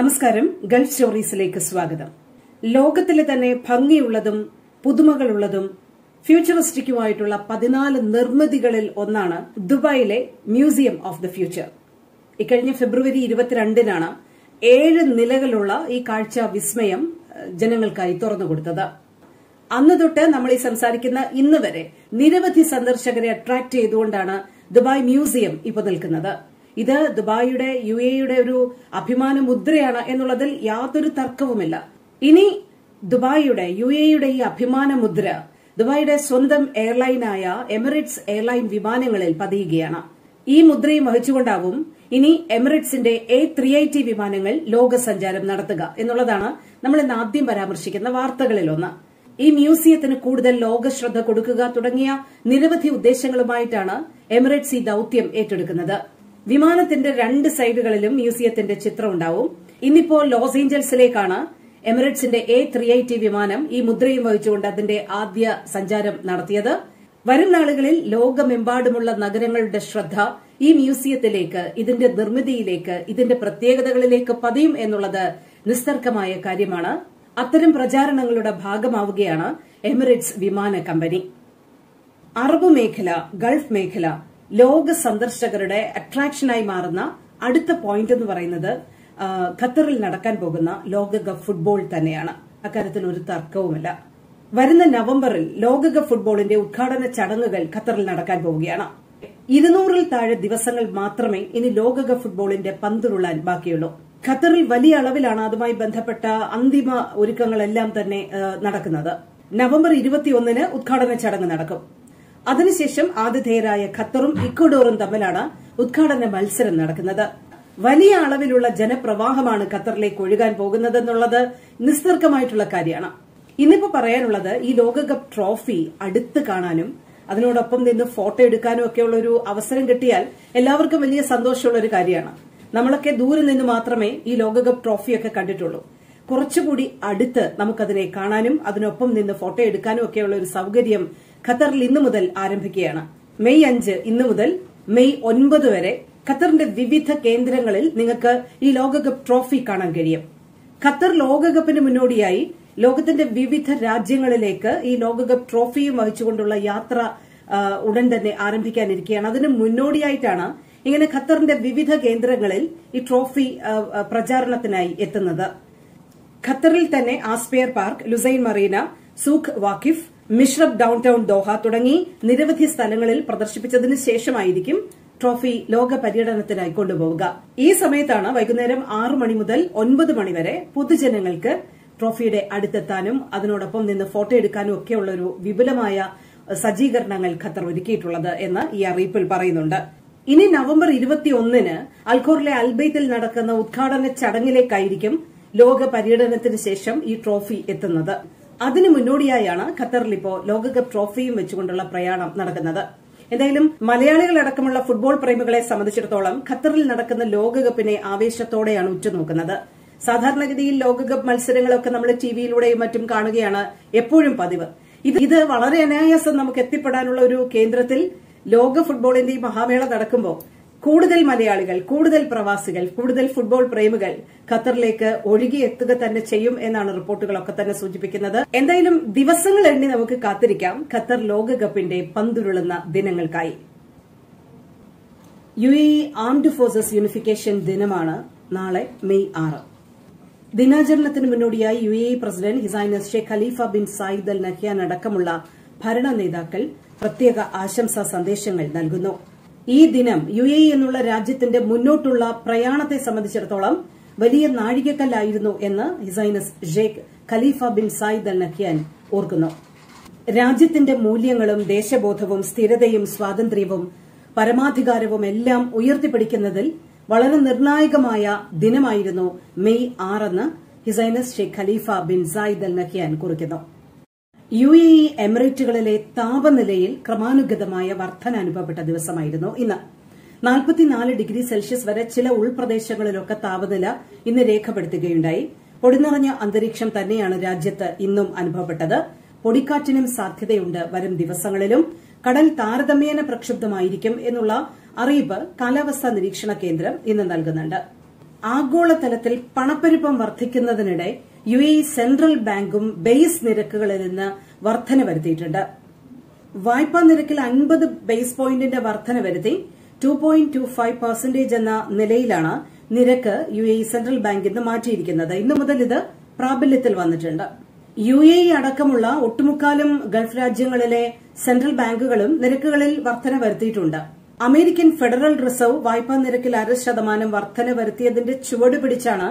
നമസ്കാരം. ഗൾഫ് സ്റ്റോറീസിലേക്ക് സ്വാഗതം. ലോകത്തിലെ തന്നെ ഭംഗിയുള്ളതും പുതുമകളുള്ളതും ഫ്യൂച്ചറിസ്റ്റിക്കുമായിട്ടുള്ള പതിനാല് നിർമ്മിതികളിൽ ഒന്നാണ് ദുബായിലെ മ്യൂസിയം ഓഫ് ദ ഫ്യൂച്ചർ. ഇക്കഴിഞ്ഞ ഫെബ്രുവരി ഇരുപത്തിരണ്ടിനാണ് ഏഴ് നിലകളുള്ള ഈ കാഴ്ച വിസ്മയം ജനങ്ങൾക്കായി തുറന്നുകൊടുത്തത് അന്ന് തൊട്ട് നമ്മൾ ഈ സംസാരിക്കുന്ന ഇന്ന് വരെ നിരവധി സന്ദർശകരെ അട്രാക്ട് ചെയ്തുകൊണ്ടാണ് ദുബായ് മ്യൂസിയം ഇപ്പോൾ നിൽക്കുന്നത്. ഇത് ദുബായിയുടെ യു എയുടെ ഒരു അഭിമാന മുദ്രയാണ് എന്നുള്ളതിൽ യാതൊരു തർക്കവുമില്ല. ഇനി ദുബായിയുടെ യു എയുടെ ഈ അഭിമാന മുദ്ര ദുബായിയുടെ സ്വന്തം എയർലൈനായ എമിറേറ്റ്സ് എയർലൈൻ വിമാനങ്ങളിൽ പതിയുകയാണ്. ഈ മുദ്രയും വഹിച്ചുകൊണ്ടാവും ഇനി എമിറേറ്റ്സിന്റെ എ ത്രീ ഐ ടി വിമാനങ്ങൾ ലോകസഞ്ചാരം നടത്തുക എന്നുള്ളതാണ് നമ്മൾ ഇന്ന് ആദ്യം പരാമർശിക്കുന്ന വാർത്തകളിലൊന്ന്. ഈ മ്യൂസിയത്തിന് കൂടുതൽ ലോകശ്രദ്ധ കൊടുക്കുക തുടങ്ങിയ നിരവധി ഉദ്ദേശങ്ങളുമായിട്ടാണ് എമിറേറ്റ്സ് ഈ ദൌത്യം ഏറ്റെടുക്കുന്നത്. വിമാനത്തിന്റെ രണ്ട് സൈഡുകളിലും മ്യൂസിയത്തിന്റെ ചിത്രം ഉണ്ടാവും. ഇന്നിപ്പോൾ ലോസ് ഏഞ്ചൽസിലേക്കാണ് എമിറേറ്റ്സിന്റെ എ ത്രീ ഐ ടി വിമാനം ഈ മുദ്രയും വഹിച്ചുകൊണ്ട് അതിന്റെ ആദ്യ സഞ്ചാരം നടത്തിയത്. വരും നാളുകളിൽ ലോകമെമ്പാടുമുള്ള നഗരങ്ങളുടെ ശ്രദ്ധ ഈ മ്യൂസിയത്തിലേക്ക് ഇതിന്റെ നിർമ്മിതിയിലേക്ക് ഇതിന്റെ പ്രത്യേകതകളിലേക്ക് പതിയും എന്നുള്ളത് നിസ്തർക്കമായ കാര്യമാണ്. അത്തരം പ്രചാരണങ്ങളുടെ ഭാഗമാവുകയാണ് എമിറേറ്റ്സ് വിമാന കമ്പനി. അറബ് മേഖല ഗൾഫ് മേഖല ലോക സന്ദർശകരുടെ അട്രാക്ഷനായി മാറുന്ന അടുത്ത പോയിന്റ് എന്ന് പറയുന്നത് ഖത്തറിൽ നടക്കാൻ പോകുന്ന ലോകകപ്പ് ഫുട്ബോൾ തന്നെയാണ്. അക്കാര്യത്തിൽ ഒരു തർക്കവുമില്ല. വരുന്ന നവംബറിൽ ലോകകപ്പ് ഫുട്ബോളിന്റെ ഉദ്ഘാടന ചടങ്ങുകൾ ഖത്തറിൽ നടക്കാൻ പോവുകയാണ്. ഇരുന്നൂറിൽ താഴെ ദിവസങ്ങൾ മാത്രമേ ഇനി ലോകകപ്പ് ഫുട്ബോളിന്റെ പന്തുരുളാൻ ബാക്കിയുള്ളൂ. ഖത്തറിൽ വലിയ അളവിലാണ് അതുമായി ബന്ധപ്പെട്ട അന്തിമ ഒരുക്കങ്ങളെല്ലാം തന്നെ നടക്കുന്നത്. നവംബർ ഇരുപത്തിയൊന്നിന് ഉദ്ഘാടന ചടങ്ങ് നടക്കും. അതിനുശേഷം ആതിഥേയരായ ഖത്തറും ഇക്വഡോറും തമ്മിലാണ് ഉദ്ഘാടന മത്സരം നടക്കുന്നത്. വലിയ അളവിലുള്ള ജനപ്രവാഹമാണ് ഖത്തറിലേക്ക് ഒഴുകാൻ പോകുന്നതെന്നുള്ളത് നിസ്തർക്കമായിട്ടുള്ള കാര്യമാണ്. ഇന്നിപ്പോ പറയാനുള്ളത് ഈ ലോകകപ്പ് ട്രോഫി അടുത്ത് കാണാനും അതിനോടൊപ്പം നിന്ന് ഫോട്ടോ എടുക്കാനും ഒക്കെ ഉള്ള ഒരു അവസരം കിട്ടിയാൽ എല്ലാവർക്കും വലിയ സന്തോഷമുള്ള ഒരു കാര്യമാണ്. നമ്മളൊക്കെ ദൂരെ നിന്ന് മാത്രമേ ഈ ലോകകപ്പ് ട്രോഫിയൊക്കെ കണ്ടിട്ടുള്ളൂ. കുറച്ചുകൂടി അടുത്ത് നമുക്കതിനെ കാണാനും അതിനൊപ്പം നിന്ന് ഫോട്ടോ എടുക്കാനും ഒക്കെയുള്ള ഒരു സൗകര്യം ഖത്തറിൽ ഇന്നു മുതൽ ആരംഭിക്കുകയാണ്. മെയ് അഞ്ച് ഇന്നു മുതൽ മെയ് ഒൻപത് വരെ ഖത്തറിന്റെ വിവിധ കേന്ദ്രങ്ങളിൽ നിങ്ങൾക്ക് ഈ ലോകകപ്പ് ട്രോഫി കാണാൻ കഴിയും. ഖത്തർ ലോകകപ്പിന് മുന്നോടിയായി ലോകത്തിന്റെ വിവിധ രാജ്യങ്ങളിലേക്ക് ഈ ലോകകപ്പ് ട്രോഫിയും വഹിച്ചുകൊണ്ടുള്ള യാത്ര ഉടൻ തന്നെ ആരംഭിക്കാനിരിക്കുകയാണ്. അതിന് മുന്നോടിയായിട്ടാണ് ഇങ്ങനെ ഖത്തറിന്റെ വിവിധ കേന്ദ്രങ്ങളിൽ ഈ ട്രോഫി പ്രചാരണത്തിനായി എത്തുന്നത്. ഖത്തറിൽ തന്നെ Aspire park Lusail Marina Souq Waqif Msheireb downtown Doha തുടങ്ങി നിരവധി സ്ഥലങ്ങളിൽ പ്രദർശിപ്പിച്ചതിന് ശേഷമായിരിക്കും ട്രോഫി ലോക പര്യടനത്തിനായി കൊണ്ടുപോവുക. ഈ സമയത്താണ് വൈകുന്നേരം ആറു മണി മുതൽ ഒൻപത് മണിവരെ പൊതുജനങ്ങൾക്ക് ട്രോഫിയുടെ അടുത്തെത്താനും അതിനോടൊപ്പം നിന്ന് ഫോട്ടോ എടുക്കാനും ഒക്കെയുള്ള ഒരു വിപുലമായ സജ്ജീകരണങ്ങൾ ഖത്തർ ഒരുക്കിയിട്ടുള്ളത് എന്ന് ഈ അറിയിപ്പിൽ പറയുന്നുണ്ട്. ഇനി നവംബർ ഇരുപത്തിയൊന്നിന് അൽഖോറിലെ അൽബൈത്തിൽ നടക്കുന്ന ഉദ്ഘാടന ചടങ്ങിലേക്കായിരിക്കും ലോക പര്യടനത്തിന് ശേഷം ഈ ട്രോഫി എത്തുന്നത്. അതിനു മുന്നോടിയായാണ് ഖത്തറിൽ ഇപ്പോ ലോകകപ്പ് ട്രോഫിയും വെച്ചുകൊണ്ടുള്ള പ്രയാണം നടക്കുന്നത്. എന്തായാലും മലയാളികളടക്കമുള്ള ഫുട്ബോൾ പ്രേമികളെ സംബന്ധിച്ചിടത്തോളം ഖത്തറിൽ നടക്കുന്ന ലോകകപ്പിനെ ആവേശത്തോടെയാണ് ഉറ്റുനോക്കുന്നത്. സാധാരണഗതിയിൽ ലോകകപ്പ് മത്സരങ്ങളൊക്കെ നമ്മൾ ടിവിയിലൂടെയും മറ്റും കാണുകയാണ് എപ്പോഴും പതിവ്. ഇത് ഇത് വളരെ അനായാസം നമുക്ക് എത്തിപ്പെടാനുള്ള ഒരു കേന്ദ്രത്തിൽ ലോക ഫുട്ബോളിന്റെ ഈ മഹാമേള നടക്കുമ്പോൾ കൂടുതൽ മലയാളികൾ കൂടുതൽ പ്രവാസികൾ കൂടുതൽ ഫുട്ബോൾ പ്രേമികൾ ഖത്തറിലേക്ക് ഒഴുകിയെത്തുക തന്നെ ചെയ്യും എന്നാണ് റിപ്പോർട്ടുകളൊക്കെ തന്നെ സൂചിപ്പിക്കുന്നത്. എന്തായാലും ദിവസങ്ങൾ എണ്ണി നമുക്ക് കാത്തിരിക്കാം ഖത്തർ ലോകകപ്പിന്റെ പന്തുരുളുന്ന ദിനങ്ങൾക്കായി. U A armed forces unification ദിനമാണ് നാളെ മെയ് ആറ്. ദിനാചരണത്തിന് മുന്നോടിയായി U A president his highness Sheikh Khalifa bin Zayed Al Nahyan അടക്കമുള്ള ഭരണ നേതാക്കൾ പ്രത്യേക ആശംസാ സന്ദേശങ്ങൾ നൽകുന്നു. ഈ ദിനം യു എ എന്നുള്ള രാജ്യത്തിന്റെ മുന്നോട്ടുള്ള പ്രയാണത്തെ സംബന്ധിച്ചിടത്തോളം വലിയ നാഴികക്കല്ലായിരുന്നു എന്ന് his highness Sheikh Khalifa bin Zayed Al Nahyan ഓർക്കുന്നു. രാജ്യത്തിന്റെ മൂല്യങ്ങളും ദേശബോധവും സ്ഥിരതയും സ്വാതന്ത്ര്യവും പരമാധികാരവും എല്ലാം ഉയർത്തിപ്പിടിക്കുന്നതിൽ വളരെ നിർണായകമായ ദിനമായിരുന്നു May ആറെന്ന് his highness Sheikh Khalifa bin Zayed Al Nahyan കുറിക്കുന്നു. യു എ ഇ എമിറേറ്റുകളിലെ താപനിലയിൽ ക്രമാനുഗതമായ വർധന അനുഭവപ്പെട്ട ദിവസമായിരുന്നു ഇന്ന്. നാൽപ്പത്തിനാല് ഡിഗ്രി സെൽഷ്യസ് വരെ ചില ഉൾപ്രദേശങ്ങളിലൊക്കെ താപനില ഇന്ന് രേഖപ്പെടുത്തുകയുണ്ടായി. പൊടിനിറഞ്ഞ അന്തരീക്ഷം തന്നെയാണ് രാജ്യത്ത് ഇന്നും അനുഭവപ്പെട്ടത്. പൊടിക്കാറ്റിനും സാധ്യതയുണ്ട് വരും ദിവസങ്ങളിലും. കടൽ താരതമ്യേന പ്രക്ഷുബ്ധമായിരിക്കും എന്നുള്ള അറിയിപ്പ് കാലാവസ്ഥാ നിരീക്ഷണ കേന്ദ്രം ഇന്ന് നൽകുന്നുണ്ട്. ആഗോളതലത്തിൽ പണപ്പെരുപ്പം വർദ്ധിക്കുന്നതിനിടെ യു എ സെൻട്രൽ ബാങ്കും ബേസ് നിരക്കുകളിൽ നിന്ന് വർധന വരുത്തിയിട്ടുണ്ട്. വായ്പാ നിരക്കിൽ അൻപത് ബേസ് പോയിന്റിന്റെ വർധന വരുത്തി two point two five percentage എന്ന നിലയിലാണ് നിരക്ക് യു എ സെൻട്രൽ ബാങ്ക് ഇന്ന് മാറ്റിയിരിക്കുന്നത്. ഇന്നു മുതൽ ഇത് പ്രാബല്യത്തിൽ വന്നിട്ടുണ്ട്. യു എ അടക്കമുള്ള ഒട്ടുമുക്കാലും ഗൾഫ് രാജ്യങ്ങളിലെ സെൻട്രൽ ബാങ്കുകളും നിരക്കുകളിൽ വർധന വരുത്തിയിട്ടുണ്ട്. അമേരിക്കൻ ഫെഡറൽ റിസർവ് വായ്പാ നിരക്കിൽ അര ശതമാനം വർധന വരുത്തിയതിന്റെ ചുവട് പിടിച്ചാണ്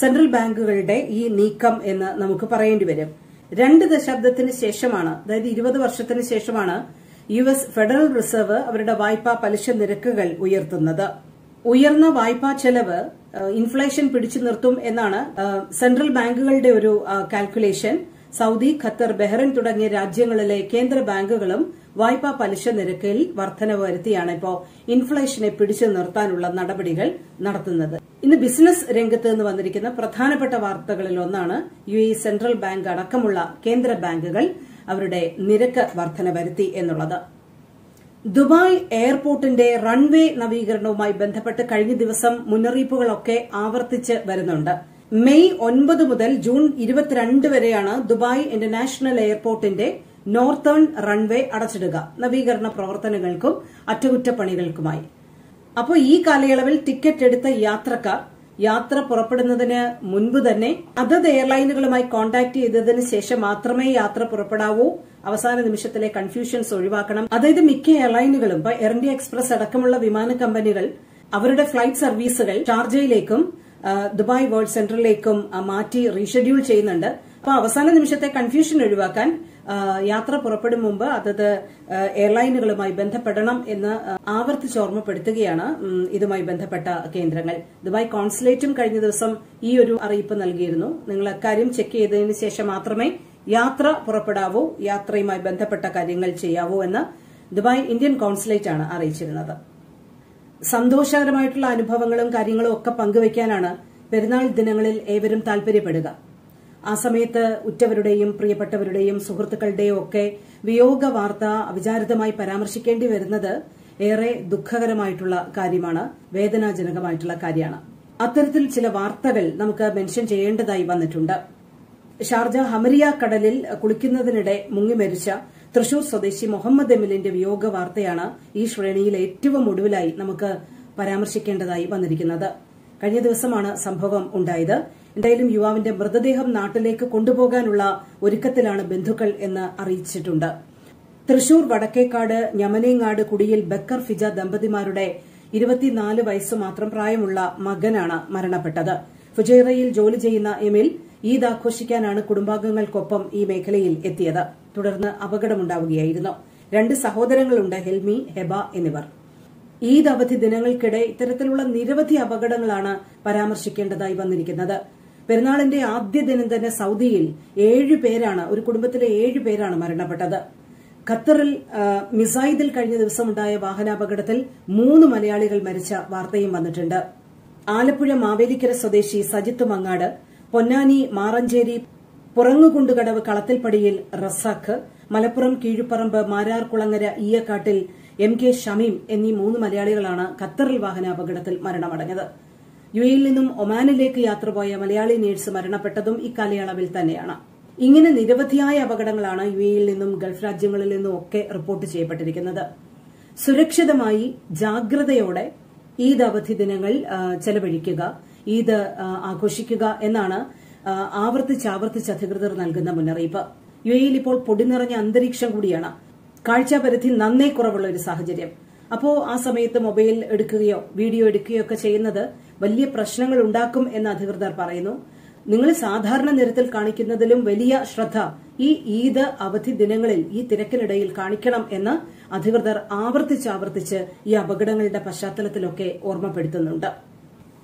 സെൻട്രൽ ബാങ്കുകളുടെ ഈ നീക്കം എന്ന് നമുക്ക് പറയേണ്ടി വരും. രണ്ട് ദശാബ്ദത്തിന് ശേഷമാണ് അതായത് ഇരുപത് വർഷത്തിന് ശേഷമാണ് യു എസ് ഫെഡറൽ റിസർവ് അവരുടെ വായ്പാ പലിശ നിരക്കുകൾ ഉയർത്തുന്നത്. ഉയർന്ന വായ്പാ ചെലവ് ഇൻഫ്ലേഷൻ പിടിച്ചു നിർത്തും എന്നാണ് സെൻട്രൽ ബാങ്കുകളുടെ ഒരു കാൽക്കുലേഷൻ. സൌദി ഖത്തർ ബഹ്റൈൻ തുടങ്ങിയ രാജ്യങ്ങളിലെ കേന്ദ്ര ബാങ്കുകളും വായ്പാ പലിശ നിരക്കിൽ വർധനവ് വരുത്തിയാണ് ഇപ്പോൾ ഇൻഫ്ലേഷനെ പിടിച്ചു നിർത്താനുള്ള നടപടികൾ നടത്തുന്നത്. ഇന്ന് ബിസിനസ് രംഗത്ത് നിന്ന് വന്നിരിക്കുന്ന പ്രധാനപ്പെട്ട വാർത്തകളിൽ ഒന്നാണ് യു എ സെൻട്രൽ ബാങ്ക് അടക്കമുള്ള കേന്ദ്ര ബാങ്കുകൾ അവരുടെ നിരക്ക് വർധന വരുത്തി എന്നുള്ളത്. ദുബായ് എയർപോർട്ടിന്റെ റൺവേ നവീകരണവുമായി ബന്ധപ്പെട്ട് കഴിഞ്ഞ ദിവസം മുന്നറിയിപ്പുകളൊക്കെ ആവർത്തിച്ച് വരുന്നുണ്ട്. മെയ് ഒൻപത് മുതൽ ജൂൺ ഇരുപത്തിരണ്ട് വരെയാണ് ദുബായ് ഇന്റർനാഷണൽ എയർപോർട്ടിന്റെ നോർത്തേൺ റൺവേ അടച്ചിടുക. നവീകരണ പ്രവർത്തനങ്ങൾക്കും അറ്റകുറ്റപ്പണികൾക്കുമായി. അപ്പോൾ ഈ കാലയളവിൽ ടിക്കറ്റ് എടുത്ത യാത്രക്കാർ യാത്ര പുറപ്പെടുന്നതിന് മുൻപ് തന്നെ അതത് എയർലൈനുകളുമായി കോൺടാക്ട് ചെയ്തതിന് ശേഷം മാത്രമേ യാത്ര പുറപ്പെടാവൂ. അവസാന നിമിഷത്തിലെ കൺഫ്യൂഷൻസ് ഒഴിവാക്കണം. അതായത് മിക്ക എയർലൈനുകളും ഇപ്പൊ എയർ ഇന്ത്യ എക്സ്പ്രസ് അടക്കമുള്ള വിമാന കമ്പനികൾ അവരുടെ ഫ്ലൈറ്റ് സർവീസുകൾ ഷാർജയിലേക്കും ദുബായ് വേൾഡ് സെന്ററിലേക്കും മാറ്റി റീഷെഡ്യൂൾ ചെയ്യുന്നുണ്ട്. അപ്പോൾ അവസാന നിമിഷത്തെ കൺഫ്യൂഷൻ ഒഴിവാക്കാൻ യാത്ര പുറപ്പെടും മുമ്പ് അതത് എയർലൈനുകളുമായി ബന്ധപ്പെടണം എന്ന് ആവർത്തിച്ച് ഓർമ്മപ്പെടുത്തുകയാണ് ഇതുമായി ബന്ധപ്പെട്ട കേന്ദ്രങ്ങൾ. ദുബായ് കോൺസുലേറ്റും കഴിഞ്ഞ ദിവസം ഈ ഒരു അറിയിപ്പ് നൽകിയിരുന്നു. നിങ്ങൾ അക്കാര്യം ചെക്ക് ചെയ്തതിനു ശേഷം മാത്രമേ യാത്ര പുറപ്പെടാവൂ യാത്രയുമായി ബന്ധപ്പെട്ട കാര്യങ്ങൾ ചെയ്യാവൂ എന്ന് ദുബായ് ഇന്ത്യൻ കോൺസുലേറ്റ് ആണ് അറിയിച്ചിരുന്നത്. സന്തോഷകരമായിട്ടുള്ള അനുഭവങ്ങളും കാര്യങ്ങളും ഒക്കെ പങ്കുവയ്ക്കാനാണ് പെരുന്നാൾ ദിനങ്ങളിൽ ഏവരും താൽപര്യപ്പെടുക. ആ സമയത്ത് ഉറ്റവരുടെയും പ്രിയപ്പെട്ടവരുടെയും സുഹൃത്തുക്കളുടെയും ഒക്കെ വിയോഗ വാർത്ത അവിചാരിതമായി പരാമർശിക്കേണ്ടി വരുന്നത് ഏറെ ദുഃഖകരമായിട്ടുള്ള കാര്യമാണ് വേദനാജനകമായിട്ടുള്ള കാര്യമാണ്. അത്തരത്തിൽ ചില വാർത്തകൾ നമുക്ക് മെൻഷൻ ചെയ്യേണ്ടതായി വന്നിട്ടുണ്ട്. ഷാർജ ഹമരിയ കടലിൽ കുളിക്കുന്നതിനിടെ മുങ്ങിമരിച്ച തൃശൂർ സ്വദേശി മുഹമ്മദ് എമിലിന്റെ വിയോഗ വാർത്തയാണ് ഈ ശ്രേണിയിൽ ഏറ്റവും ഒടുവിലായി നമുക്ക് പരാമർശിക്കേണ്ടതായി വന്നിരിക്കുന്നത്. കഴിഞ്ഞ ദിവസമാണ് സംഭവം ഉണ്ടായത്. എന്തായാലും യുവാവിന്റെ മൃതദേഹം നാട്ടിലേക്ക് കൊണ്ടുപോകാനുള്ള ഒരുക്കത്തിലാണ് ബന്ധുക്കൾ എന്ന് അറിയിച്ചിട്ടുണ്ട്. തൃശൂർ വടക്കേക്കാട് ഞമനേങ്ങാട് കുടിയിൽ ബക്കർ ഫിജ ദമ്പതിമാരുടെ ഇരുപത്തിനാല് വയസ്സ് മാത്രം പ്രായമുള്ള മകനാണ് മരണപ്പെട്ടത്. ഫുജൈറയിൽ ജോലി ചെയ്യുന്ന എമിൽ ഈദ് ആഘോഷിക്കാനാണ് കുടുംബാംഗങ്ങൾക്കൊപ്പം ഈ മേഖലയിൽ എത്തിയത്. തുടർന്ന് അപകടമുണ്ടാവുകയായിരുന്നു. രണ്ട് സഹോദരങ്ങളുണ്ട് ഹെൽമി ഹെബ എന്നിവർ. ഈദ് അവധി ദിനങ്ങൾക്കിടെ ഇത്തരത്തിലുള്ള നിരവധി അപകടങ്ങളാണ് പരാമർശിക്കേണ്ടതായി വന്നിരിക്കുന്നത്. പെരുന്നാളിന്റെ ആദ്യ ദിനം തന്നെ സൗദിയിൽ ഏഴ് പേരാണ് ഒരു കുടുംബത്തിലെ ഏഴ് പേരാണ് മരണപ്പെട്ടത്. ഖത്തറിൽ മിസൈദിൽ കഴിഞ്ഞ ദിവസമുണ്ടായ വാഹനാപകടത്തിൽ മൂന്ന് മലയാളികൾ മരിച്ച വാർത്തയും വന്നിട്ടുണ്ട്. ആലപ്പുഴ മാവേലിക്കര സ്വദേശി സജിത്ത് മങ്ങാട് പൊന്നാനി മാറഞ്ചേരി പുറങ്ങുകുണ്ടുകടവ് കളത്തിൽപ്പടിയിൽ റസാഖ് മലപ്പുറം കീഴുപ്പറമ്പ് മാരാർകുളങ്ങര ഈയക്കാട്ടിൽ എം കെ ഷമീം എന്നീ മൂന്ന് മലയാളികളാണ് ഖത്തറിൽ വാഹനാപകടത്തിൽ മരണമടഞ്ഞത്. യു എയിൽ നിന്നും ഒമാനിലേക്ക് യാത്ര പോയ മലയാളി നേഴ്സ് മരണപ്പെട്ടതും ഇക്കാലയളവിൽ തന്നെയാണ്. ഇങ്ങനെ നിരവധിയായ അപകടങ്ങളാണ് യു എയിൽ നിന്നും ഗൾഫ് രാജ്യങ്ങളിൽ നിന്നും ഒക്കെ റിപ്പോർട്ട് ചെയ്യപ്പെട്ടിരിക്കുന്നത്. സുരക്ഷിതമായി ജാഗ്രതയോടെ ഈദ് അവധി ദിനങ്ങൾ ചെലവഴിക്കുക ഈദ് ആഘോഷിക്കുക എന്നാണ് ആവർത്തിച്ച് ആവർത്തിച്ച് അധികൃതർ നൽകുന്ന മുന്നറിയിപ്പ്. യു എയിൽ ഇപ്പോൾ പൊടിനിറഞ്ഞ അന്തരീക്ഷം കൂടിയാണ്. കാഴ്ചാപരിധി നന്നേ കുറവുള്ള ഒരു സാഹചര്യം. അപ്പോ ആ സമയത്ത് മൊബൈൽ എടുക്കുകയോ വീഡിയോ എടുക്കുകയോ ഒക്കെ ചെയ്യുന്നത് വലിയ പ്രശ്നങ്ങൾ ഉണ്ടാക്കും എന്ന് അധികൃതർ പറയുന്നു. നിങ്ങൾ സാധാരണ നിരത്തിൽ കാണിക്കുന്നതിലും വലിയ ശ്രദ്ധ ഈ ഈദ് അവധി ദിനങ്ങളിൽ ഈ തിരക്കിനിടയിൽ കാണിക്കണം എന്ന് അധികൃതർ ആവർത്തിച്ച് ആവർത്തിച്ച് ഈ അപകടങ്ങളുടെ പശ്ചാത്തലത്തിലൊക്കെ ഓർമ്മപ്പെടുത്തുന്നുണ്ട്.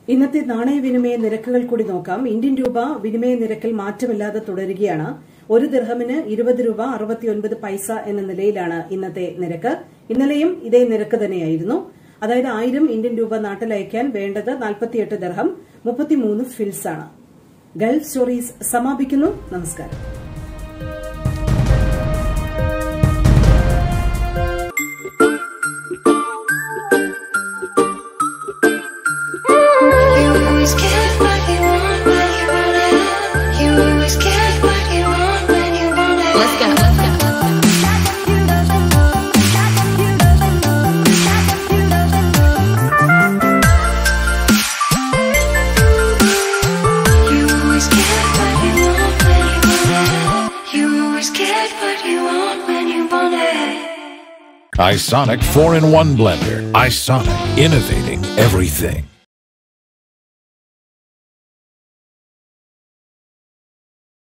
ഇന്നത്തെ നാണയവിനിമയ നിരക്കുകൾ കൂടി നോക്കാം. ഇന്ത്യൻ രൂപ വിനിമയ നിരക്കിൽ മാറ്റമില്ലാതെ തുടരുകയാണ്. ഒരു ദിർഹമിന് ഇരുപത് രൂപ അറുപത്തിയൊൻപത് പൈസ എന്ന നിലയിലാണ് ഇന്നത്തെ നിരക്ക്. ഇന്നലെയും ഇതേ നിരക്ക് തന്നെയായിരുന്നു. അതായത് ആയിരം ഇന്ത്യൻ രൂപ നാട്ടിലയക്കാൻ വേണ്ടത് നാൽപ്പത്തിയെട്ട് ദിർഹം മുപ്പത്തിമൂന്ന് ഫിൽസ് ആണ് ഗൾഫ് സ്റ്റോറീസ് സമാപിക്കുന്നു. നമസ്കാരം. Isonic 4 in 1 blender. Isonic, innovating everything.